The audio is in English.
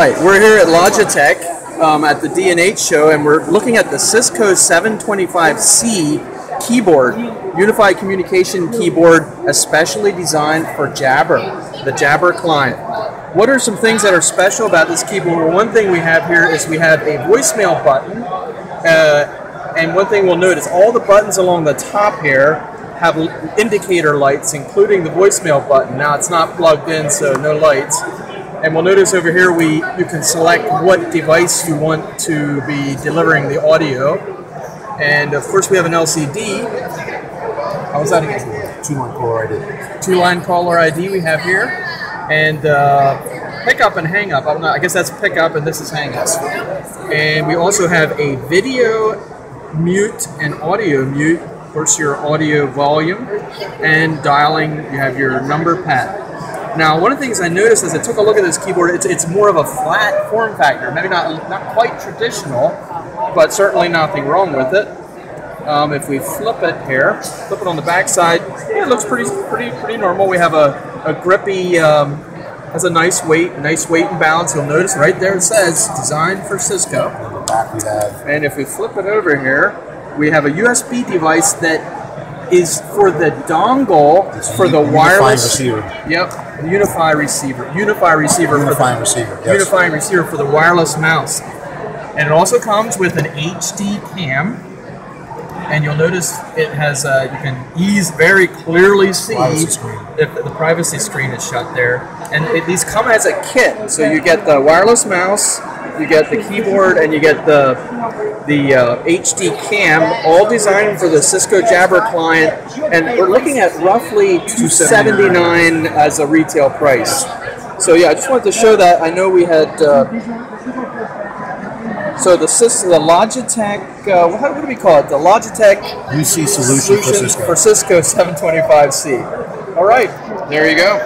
Right, we're here at Logitech um, at the D&H show, and we're looking at the Cisco 725C keyboard, unified communication keyboard, especially designed for Jabber, the Jabber client. What are some things that are special about this keyboard? Well, one thing we have here is we have a voicemail button, uh, and one thing we'll notice, all the buttons along the top here have indicator lights, including the voicemail button. Now it's not plugged in, so no lights. And we'll notice over here we you can select what device you want to be delivering the audio. And of course we have an LCD. How was that again? Two line caller ID. Two line caller ID we have here. And uh, pickup and hang up. I'm not, i guess that's pick up and this is hang up. And we also have a video mute and audio mute. Of course your audio volume and dialing. You have your number pad. Now, one of the things I noticed as I took a look at this keyboard, it's, it's more of a flat form factor. Maybe not not quite traditional, but certainly nothing wrong with it. Um, if we flip it here, flip it on the back side, yeah, it looks pretty pretty pretty normal. We have a, a grippy, um, has a nice weight, nice weight and balance. You'll notice right there it says designed for Cisco. On the back we have. And if we flip it over here, we have a USB device that is for the dongle for the wireless receiver. Yep, the Unify receiver. Unify receiver. Unifying for the, receiver, yes. Unifying receiver for the wireless mouse. And it also comes with an HD cam. And you'll notice it has, uh, you can ease very clearly see Privacy if the privacy screen is shut there. And it, these come as a kit. So you get the wireless mouse, you get the keyboard, and you get the the uh, HD cam, all designed for the Cisco Jabber client. And we're looking at roughly 279 as a retail price. So yeah, I just wanted to show that. I know we had. Uh, so the Cis- the Logitech, uh, what, what do we call it? The Logitech UC solution, for Cisco. for Cisco 725C. All right, there you go.